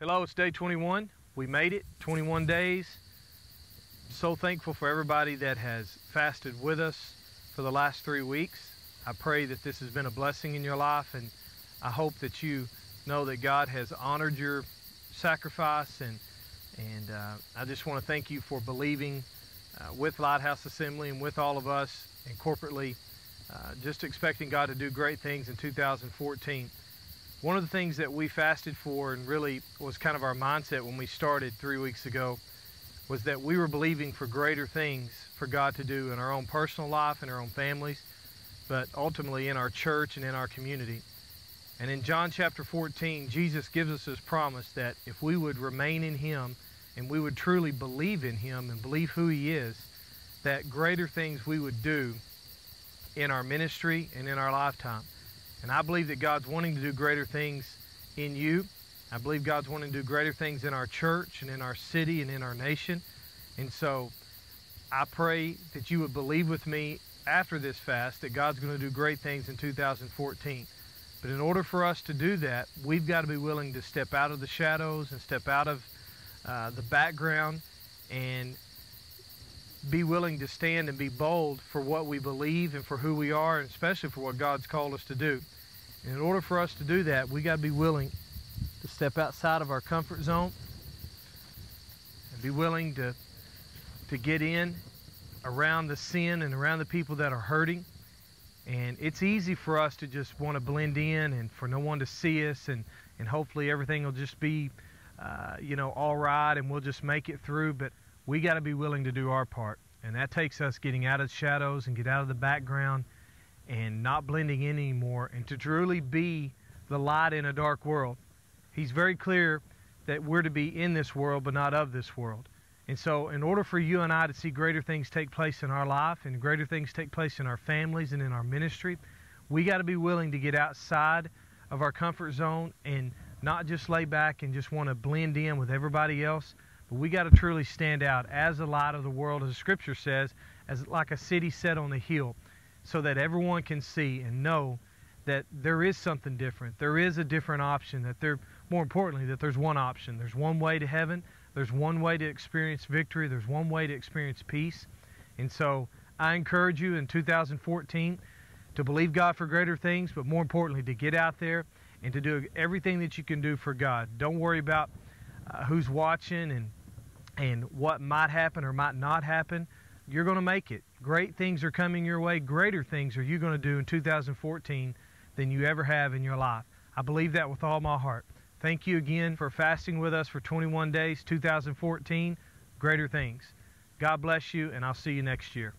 Hello, it's day 21. We made it, 21 days. So thankful for everybody that has fasted with us for the last three weeks. I pray that this has been a blessing in your life, and I hope that you know that God has honored your sacrifice. And, and uh, I just want to thank you for believing uh, with Lighthouse Assembly and with all of us and corporately, uh, just expecting God to do great things in 2014. One of the things that we fasted for and really was kind of our mindset when we started three weeks ago was that we were believing for greater things for God to do in our own personal life, in our own families, but ultimately in our church and in our community. And in John chapter 14, Jesus gives us this promise that if we would remain in Him and we would truly believe in Him and believe who He is, that greater things we would do in our ministry and in our lifetime. And I believe that God's wanting to do greater things in you. I believe God's wanting to do greater things in our church and in our city and in our nation. And so I pray that you would believe with me after this fast that God's going to do great things in 2014. But in order for us to do that, we've got to be willing to step out of the shadows and step out of uh, the background and be willing to stand and be bold for what we believe and for who we are, and especially for what God's called us to do. And in order for us to do that, we got to be willing to step outside of our comfort zone and be willing to to get in around the sin and around the people that are hurting. And it's easy for us to just want to blend in and for no one to see us, and and hopefully everything will just be, uh, you know, all right, and we'll just make it through. But we got to be willing to do our part. And that takes us getting out of the shadows and get out of the background and not blending in anymore and to truly be the light in a dark world. He's very clear that we're to be in this world but not of this world. And so, in order for you and I to see greater things take place in our life and greater things take place in our families and in our ministry, we got to be willing to get outside of our comfort zone and not just lay back and just want to blend in with everybody else, but we got to truly stand out as the light of the world, as scripture says, as like a city set on a hill, so that everyone can see and know that there is something different. There is a different option. That there, more importantly, that there's one option. There's one way to heaven. There's one way to experience victory. There's one way to experience peace. And so I encourage you in 2014 to believe God for greater things, but more importantly, to get out there and to do everything that you can do for God. Don't worry about uh, who's watching and and what might happen or might not happen, you're going to make it. Great things are coming your way. Greater things are you going to do in 2014 than you ever have in your life. I believe that with all my heart. Thank you again for fasting with us for 21 days, 2014. Greater things. God bless you, and I'll see you next year.